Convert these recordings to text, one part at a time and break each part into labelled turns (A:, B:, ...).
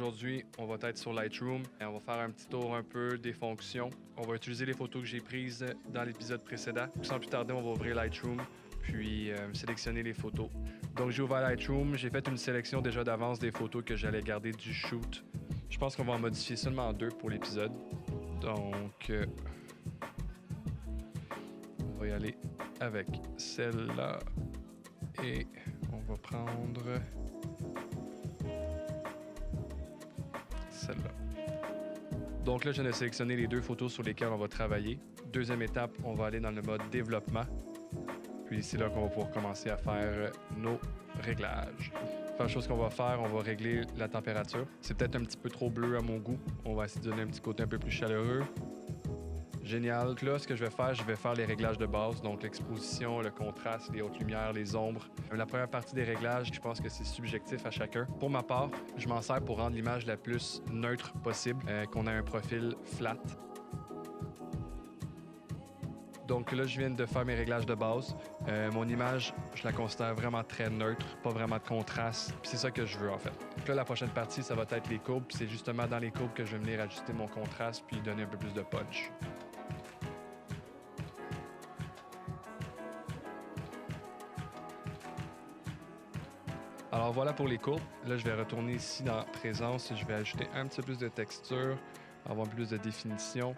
A: Aujourd'hui, on va être sur Lightroom et on va faire un petit tour un peu des fonctions. On va utiliser les photos que j'ai prises dans l'épisode précédent. Sans plus tarder, on va ouvrir Lightroom puis euh, sélectionner les photos. Donc j'ai ouvert Lightroom, j'ai fait une sélection déjà d'avance des photos que j'allais garder du shoot. Je pense qu'on va en modifier seulement deux pour l'épisode. Donc euh, on va y aller avec celle-là et on va prendre celle-là. Donc là, je viens de sélectionner les deux photos sur lesquelles on va travailler. Deuxième étape, on va aller dans le mode développement. Puis c'est là qu'on va pouvoir commencer à faire nos réglages. Première chose qu'on va faire, on va régler la température. C'est peut-être un petit peu trop bleu à mon goût. On va essayer de donner un petit côté un peu plus chaleureux. Génial. Là, ce que je vais faire, je vais faire les réglages de base, donc l'exposition, le contraste, les hautes lumières, les ombres. La première partie des réglages, je pense que c'est subjectif à chacun. Pour ma part, je m'en sers pour rendre l'image la plus neutre possible, euh, qu'on ait un profil flat. Donc là, je viens de faire mes réglages de base. Euh, mon image, je la considère vraiment très neutre, pas vraiment de contraste. C'est ça que je veux en fait. Donc là, la prochaine partie, ça va être les courbes. C'est justement dans les courbes que je vais venir ajuster mon contraste puis donner un peu plus de punch. Voilà pour les courbes. Là, je vais retourner ici dans Présence et je vais ajouter un petit peu plus de texture, avoir plus de définition.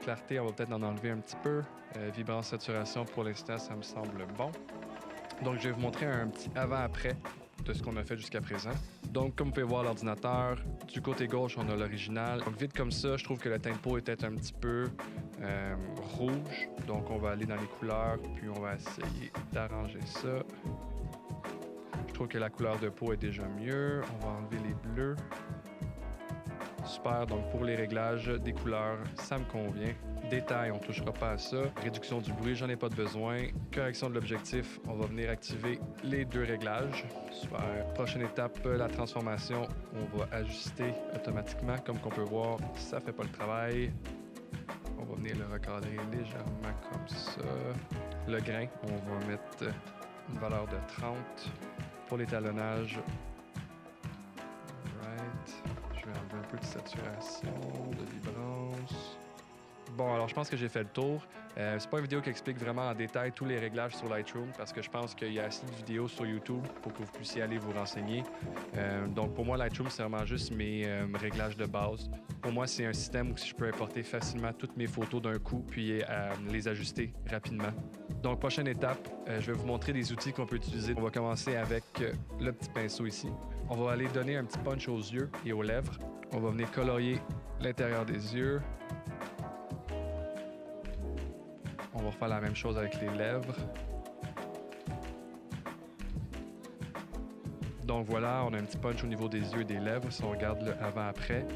A: Clarté, on va peut-être en enlever un petit peu. Euh, vibrance, saturation, pour l'instant, ça me semble bon. Donc, je vais vous montrer un petit avant-après de ce qu'on a fait jusqu'à présent. Donc, comme vous pouvez voir l'ordinateur, du côté gauche, on a l'original. Donc, vite comme ça, je trouve que le peau était un petit peu euh, rouge. Donc, on va aller dans les couleurs, puis on va essayer d'arranger ça. Je trouve que la couleur de peau est déjà mieux. On va enlever les bleus. Super, donc pour les réglages des couleurs, ça me convient. Détail, on touchera pas à ça. Réduction du bruit, j'en ai pas besoin. Correction de l'objectif, on va venir activer les deux réglages. Super. Prochaine étape, la transformation, on va ajuster automatiquement. Comme qu'on peut voir, ça fait pas le travail. On va venir le recadrer légèrement comme ça. Le grain, on va mettre une valeur de 30. Pour l'étalonnage, je vais enlever un peu de saturation, de vibrance. Bon, alors je pense que j'ai fait le tour. Euh, c'est pas une vidéo qui explique vraiment en détail tous les réglages sur Lightroom parce que je pense qu'il y a assez de vidéos sur YouTube pour que vous puissiez aller vous renseigner. Euh, donc pour moi, Lightroom, c'est vraiment juste mes euh, réglages de base. Pour moi, c'est un système où je peux importer facilement toutes mes photos d'un coup puis euh, les ajuster rapidement. Donc, prochaine étape, je vais vous montrer des outils qu'on peut utiliser. On va commencer avec le petit pinceau ici. On va aller donner un petit punch aux yeux et aux lèvres. On va venir colorier l'intérieur des yeux. On va refaire la même chose avec les lèvres. Donc voilà, on a un petit punch au niveau des yeux et des lèvres si on regarde le avant-après.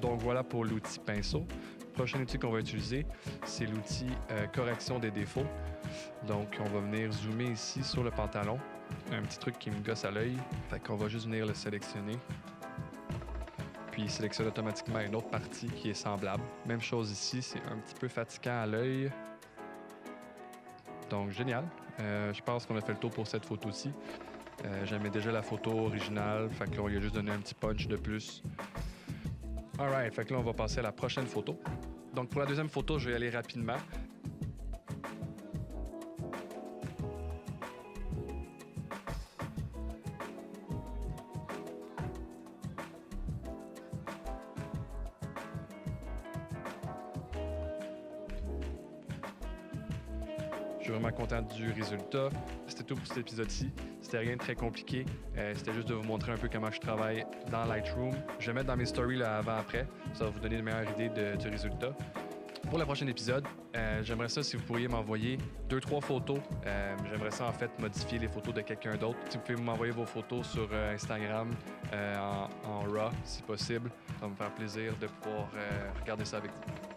A: Donc voilà pour l'outil pinceau. Prochain outil qu'on va utiliser, c'est l'outil euh, correction des défauts. Donc on va venir zoomer ici sur le pantalon. Un petit truc qui me gosse à l'œil. Fait qu'on va juste venir le sélectionner. Puis il sélectionne automatiquement une autre partie qui est semblable. Même chose ici, c'est un petit peu fatigant à l'œil. Donc génial. Euh, je pense qu'on a fait le tour pour cette photo-ci. Euh, J'aimais déjà la photo originale, fait qu'on lui a juste donné un petit punch de plus. Alright, fait que là, on va passer à la prochaine photo. Donc, pour la deuxième photo, je vais y aller rapidement. Je suis vraiment content du résultat. C'était tout pour cet épisode-ci. C'était rien de très compliqué. Euh, C'était juste de vous montrer un peu comment je travaille dans Lightroom. Je vais mettre dans mes stories avant-après. Ça va vous donner une meilleure idée du résultat. Pour le prochain épisode, euh, j'aimerais ça si vous pourriez m'envoyer deux, trois photos. Euh, j'aimerais ça en fait modifier les photos de quelqu'un d'autre. Si vous pouvez m'envoyer vos photos sur Instagram en, en RAW si possible, ça va me faire plaisir de pouvoir regarder ça avec vous.